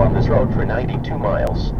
on this road for 92 miles.